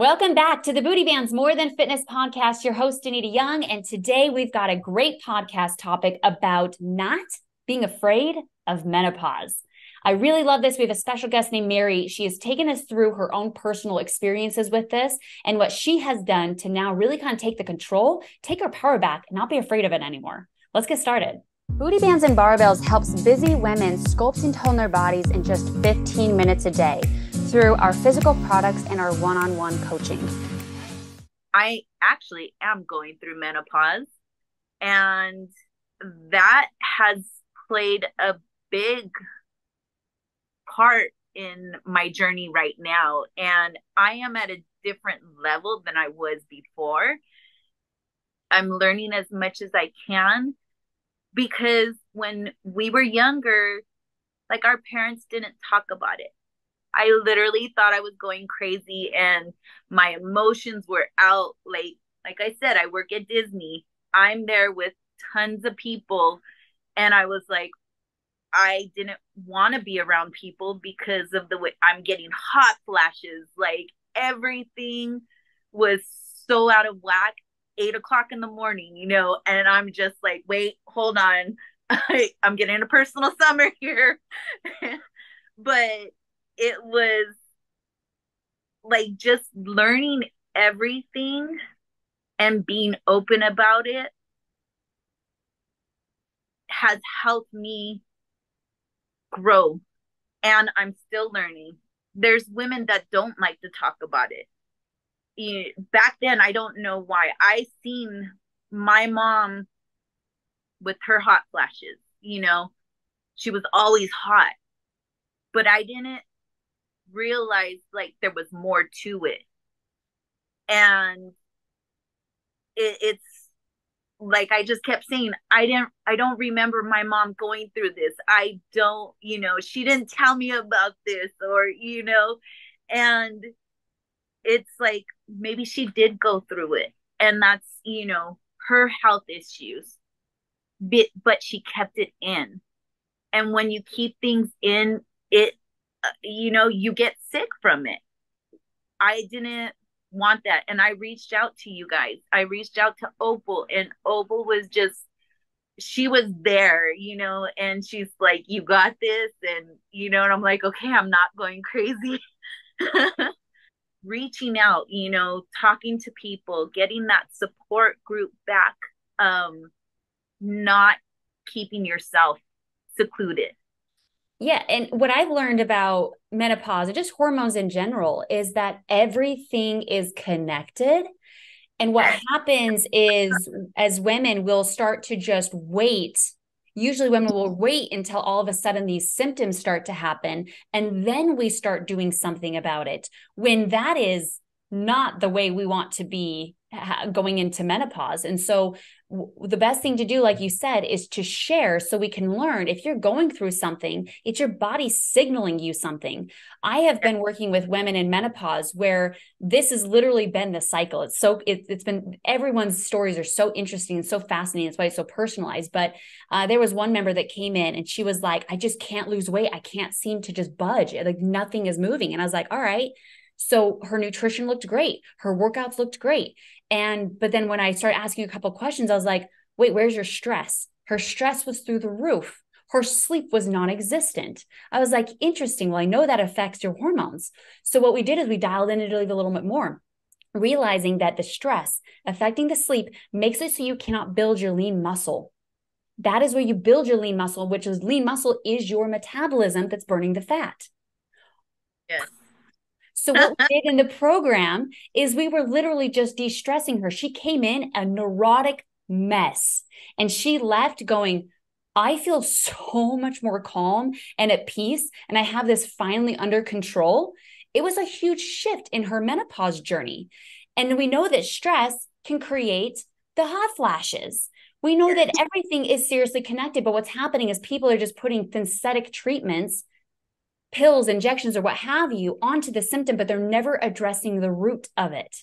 Welcome back to the Booty Bands More Than Fitness podcast. Your host, Danita Young. And today we've got a great podcast topic about not being afraid of menopause. I really love this. We have a special guest named Mary. She has taken us through her own personal experiences with this and what she has done to now really kind of take the control, take her power back, and not be afraid of it anymore. Let's get started. Booty Bands and Barbells helps busy women sculpt and tone their bodies in just 15 minutes a day through our physical products and our one on one coaching. I actually am going through menopause, and that has played a big part in my journey right now. And I am at a different level than I was before. I'm learning as much as I can because when we were younger, like our parents didn't talk about it. I literally thought I was going crazy and my emotions were out. Like, like I said, I work at Disney. I'm there with tons of people. And I was like, I didn't want to be around people because of the way I'm getting hot flashes. Like everything was so out of whack. Eight o'clock in the morning, you know, and I'm just like, wait, hold on. I, I'm getting a personal summer here. but it was like just learning everything and being open about it has helped me grow and i'm still learning. There's women that don't like to talk about it. Back then i don't know why. I seen my mom with her hot flashes you know? She was always hot but i didn't realized like there was more to it. And it, it's like i just kept saying i didn't i don't remember my mom going through this. I don't you know she didn't tell me about this or you know? And it's like maybe she did go through it. And that's you know her health issues. But but she kept it in. And when you keep things in it you know, you get sick from it. I didn't want that. And I reached out to you guys. I reached out to Opal, and Opal was just, she was there, you know, and she's like, You got this. And, you know, and I'm like, Okay, I'm not going crazy. Reaching out, you know, talking to people, getting that support group back, um, not keeping yourself secluded. Yeah. And what I've learned about menopause and just hormones in general is that everything is connected. And what happens is, as women, we'll start to just wait. Usually, women will wait until all of a sudden these symptoms start to happen. And then we start doing something about it when that is not the way we want to be going into menopause. And so the best thing to do like you said is to share so we can learn. If you're going through something it's your body signaling you something. I have been working with women in menopause where this has literally been the cycle. It's so it, has been everyone's stories are so interesting and so fascinating. That's why it's so personalized. But uh, there was one member that came in and she was like i just can't lose weight. I can't seem to just budge. Like nothing is moving. And i was like all right so her nutrition looked great, her workouts looked great. And but then when I started asking a couple questions, I was like, wait, where's your stress? Her stress was through the roof. Her sleep was non existent. I was like, interesting. Well, I know that affects your hormones. So, what we did is we dialed in it a little bit more, realizing that the stress affecting the sleep makes it so you cannot build your lean muscle. That is where you build your lean muscle, which is lean muscle is your metabolism that's burning the fat. Yes. So what we did in the program is we were literally just de-stressing her. She came in a neurotic mess and she left going, I feel so much more calm and at peace and I have this finally under control. It was a huge shift in her menopause journey. And we know that stress can create the hot flashes. We know that everything is seriously connected, but what's happening is people are just putting synthetic treatments pills, injections, or what have you onto the symptom, but they're never addressing the root of it.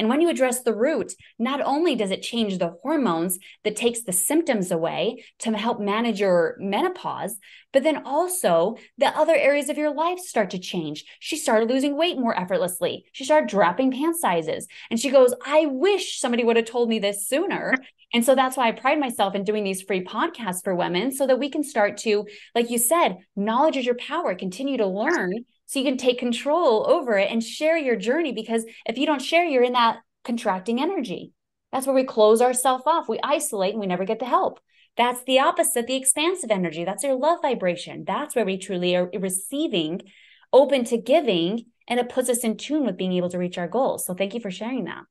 And when you address the root, not only does it change the hormones that takes the symptoms away to help manage your menopause, but then also the other areas of your life start to change. She started losing weight more effortlessly. She started dropping pant sizes. And she goes, I wish somebody would have told me this sooner. And so that's why I pride myself in doing these free podcasts for women so that we can start to, like you said, knowledge is your power, continue to learn so you can take control over it and share your journey. Because if you don't share, you're in that contracting energy. That's where we close ourselves off. We isolate and we never get the help. That's the opposite, the expansive energy. That's your love vibration. That's where we truly are receiving, open to giving, and it puts us in tune with being able to reach our goals. So thank you for sharing that.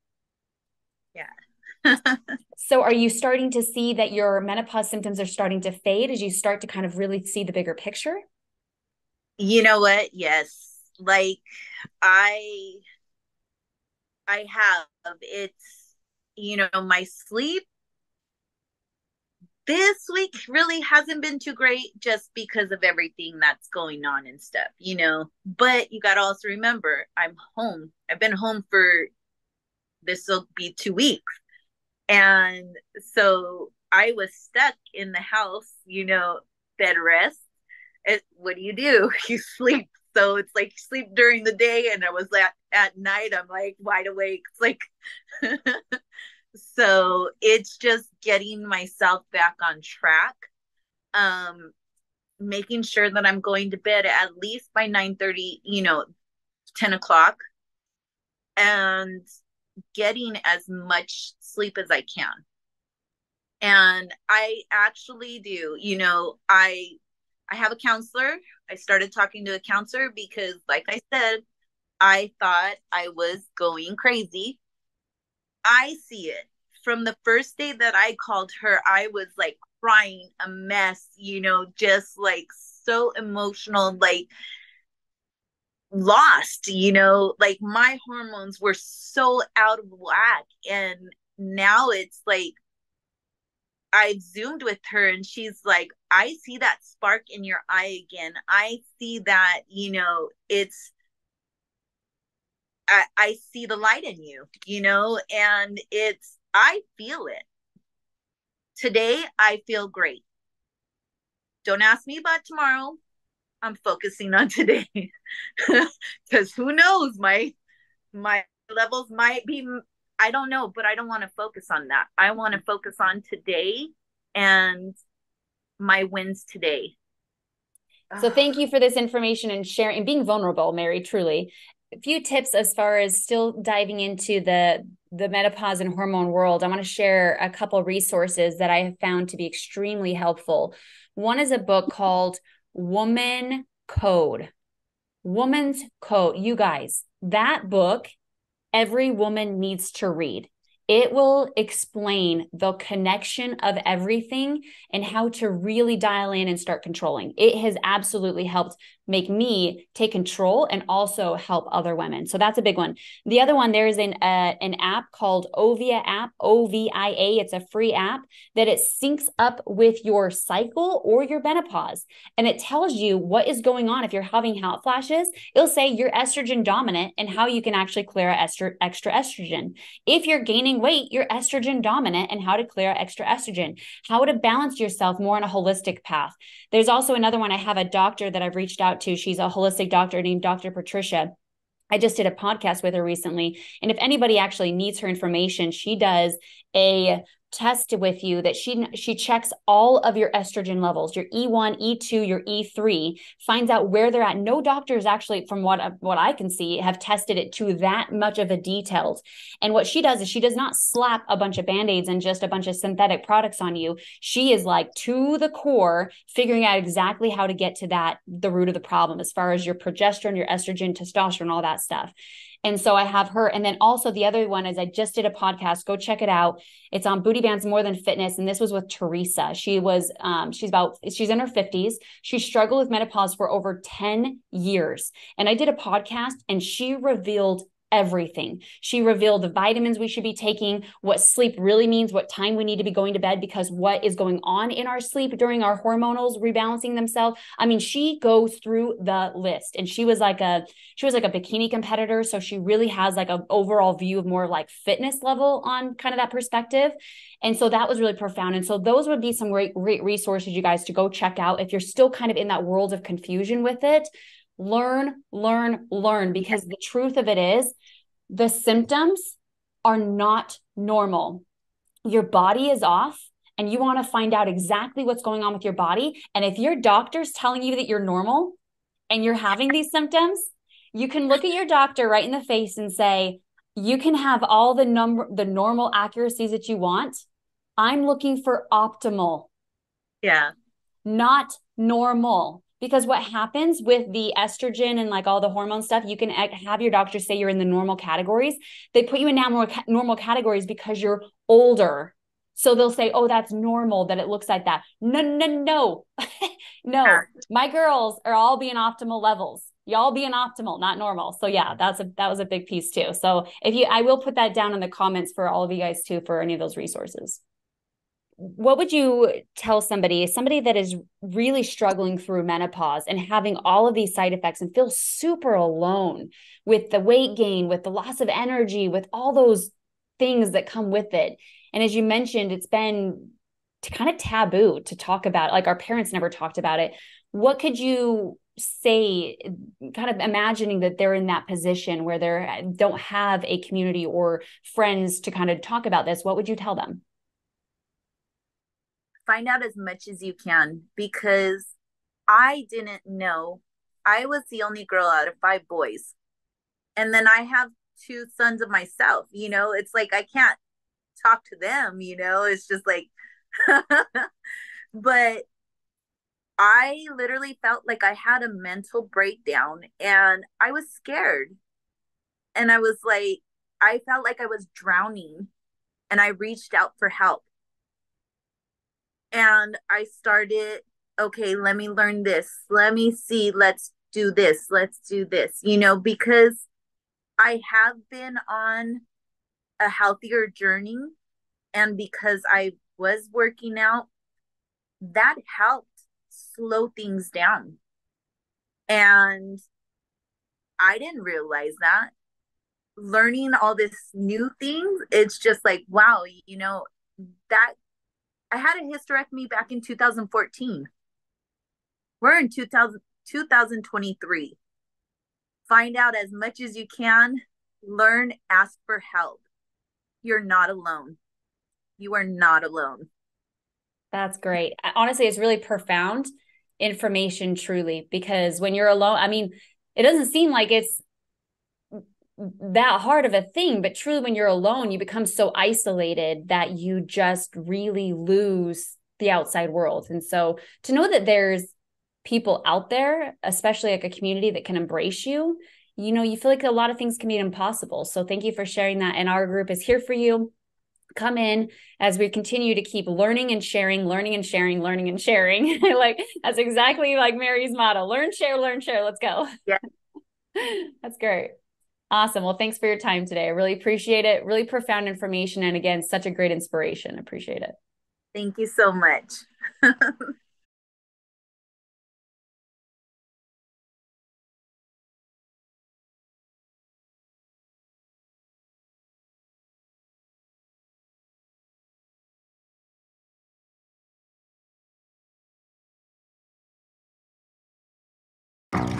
Yeah. so are you starting to see that your menopause symptoms are starting to fade as you start to kind of really see the bigger picture? You know what? Yes. Like I I have it's you know my sleep this week really hasn't been too great just because of everything that's going on and stuff, you know. But you got to also remember, I'm home. I've been home for this will be two weeks. And so I was stuck in the house, you know, bed rest. It, what do you do? You sleep. So it's like sleep during the day, and I was at at night. I'm like wide awake. It's like so it's just getting myself back on track um making sure that i'm going to bed at least by 9 30 you know 10 o'clock and getting as much sleep as i can and i actually do you know i i have a counselor i started talking to a counselor because like i said i thought i was going crazy I see it. From the first day that I called her, I was like crying a mess, you know, just like so emotional, like lost, you know, like my hormones were so out of whack. And now it's like I've zoomed with her and she's like, I see that spark in your eye again. I see that, you know, it's I, I see the light in you, you know, and it's, I feel it. Today, I feel great. Don't ask me about tomorrow. I'm focusing on today because who knows, my my levels might be I don't know, but I don't want to focus on that. I want to focus on today and my wins today. So ah. thank you for this information and sharing and being vulnerable, Mary, truly. A few tips as far as still diving into the the menopause and hormone world. I want to share a couple resources that i have found to be extremely helpful. One is a book called woman code. Woman's code. You guys that book every woman needs to read it will explain the connection of everything and how to really dial in and start controlling. It has absolutely helped make me take control and also help other women. So that's a big one. The other one, there is an uh, an app called Ovia app, O V I A. It's a free app that it syncs up with your cycle or your menopause, and it tells you what is going on. If you're having hot flashes, it'll say you're estrogen dominant and how you can actually clear extra extra estrogen. If you're gaining weight, you're estrogen dominant and how to clear extra estrogen. How to balance yourself more on a holistic path. There's also another one. I have a doctor that I've reached out to. She's a holistic doctor named Dr. Patricia. I just did a podcast with her recently. And if anybody actually needs her information, she does a test with you that she she checks all of your estrogen levels your E1 E2 your E3 finds out where they're at. No doctors actually from what what I can see have tested it to that much of a detailed and what she does is she does not slap a bunch of band-aids and just a bunch of synthetic products on you. She is like to the core figuring out exactly how to get to that the root of the problem as far as your progesterone your estrogen testosterone all that stuff and so I have her. And then also the other one is I just did a podcast. Go check it out. It's on Booty Bands More Than Fitness. And this was with Teresa. She was, um, she's about, she's in her 50s. She struggled with menopause for over 10 years. And I did a podcast and she revealed everything. She revealed the vitamins we should be taking, what sleep really means, what time we need to be going to bed, because what is going on in our sleep during our hormonals rebalancing themselves. I mean, she goes through the list and she was like a, she was like a bikini competitor. So she really has like an overall view of more like fitness level on kind of that perspective. And so that was really profound. And so those would be some great, great resources, you guys, to go check out if you're still kind of in that world of confusion with it learn, learn, learn, because the truth of it is the symptoms are not normal. Your body is off and you want to find out exactly what's going on with your body. And if your doctor's telling you that you're normal and you're having these symptoms, you can look at your doctor right in the face and say, you can have all the number the normal accuracies that you want. I'm looking for optimal. Yeah. Not normal because what happens with the estrogen and like all the hormone stuff you can have your doctor say you're in the normal categories. They put you in normal normal categories because you're older. So they'll say oh that's normal that it looks like that. No no no. No. My girls are all being optimal levels. Y'all being optimal not normal. So yeah that's a that was a big piece too. So if you i will put that down in the comments for all of you guys too for any of those resources what would you tell somebody somebody that is really struggling through menopause and having all of these side effects and feel super alone with the weight gain with the loss of energy with all those things that come with it? And as you mentioned it's been kind of taboo to talk about like our parents never talked about it. What could you say kind of imagining that they're in that position where they eh, don't have a community or friends to kind of talk about this what would you tell them find out as much as you can because I didn't know. I was the only girl out of five boys. And then I have two sons of myself, you know, it's like I can't talk to them, you know, it's just like, but I literally felt like I had a mental breakdown and I was scared. And I was like, I felt like I was drowning and I reached out for help and I started, okay, let me learn this. Let me see, let's do this. Let's do this, you know, because I have been on a healthier journey. And because I was working out, that helped slow things down. And I didn't realize that. Learning all this new things, it's just like, wow, you know, that I had a hysterectomy back in 2014. We're in 2000, 2023. Find out as much as you can, learn, ask for help. You're not alone. You are not alone. That's great. Honestly, it's really profound information, truly, because when you're alone, I mean, it doesn't seem like it's that hard of a thing but truly when you're alone you become so isolated that you just really lose the outside world. And so to know that there's people out there especially like a community that can embrace you you know you feel like a lot of things can be impossible. So thank you for sharing that. And our group is here for you. Come in as we continue to keep learning and sharing learning and sharing learning and sharing. Like that's exactly like mary's motto learn share learn share. Let's go. Yeah. That's great Awesome. Well, thanks for your time today. I really appreciate it. Really profound information. And again, such a great inspiration. Appreciate it. Thank you so much.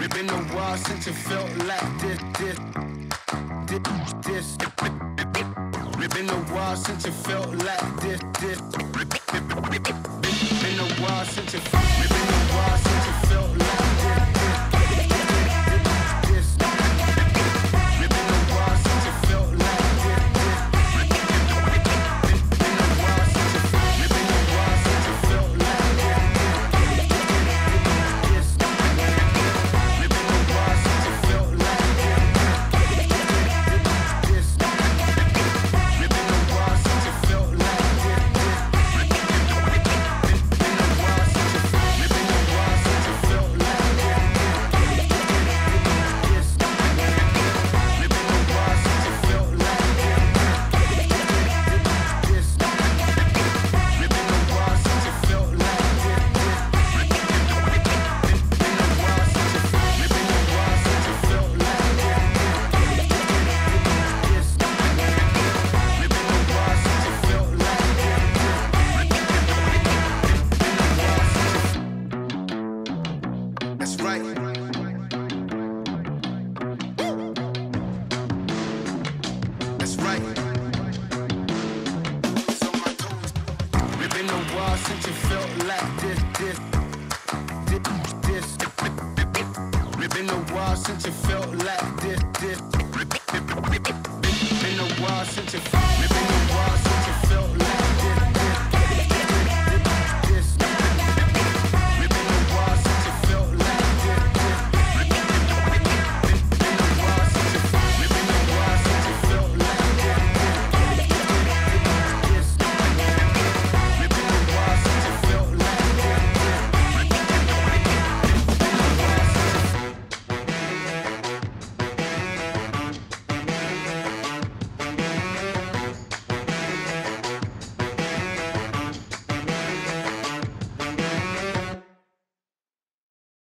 Ripping the wall since it felt like this, this, this, this. Ripping the wall since it felt like this, this. Ripping the wall since it, ripping the wall since it felt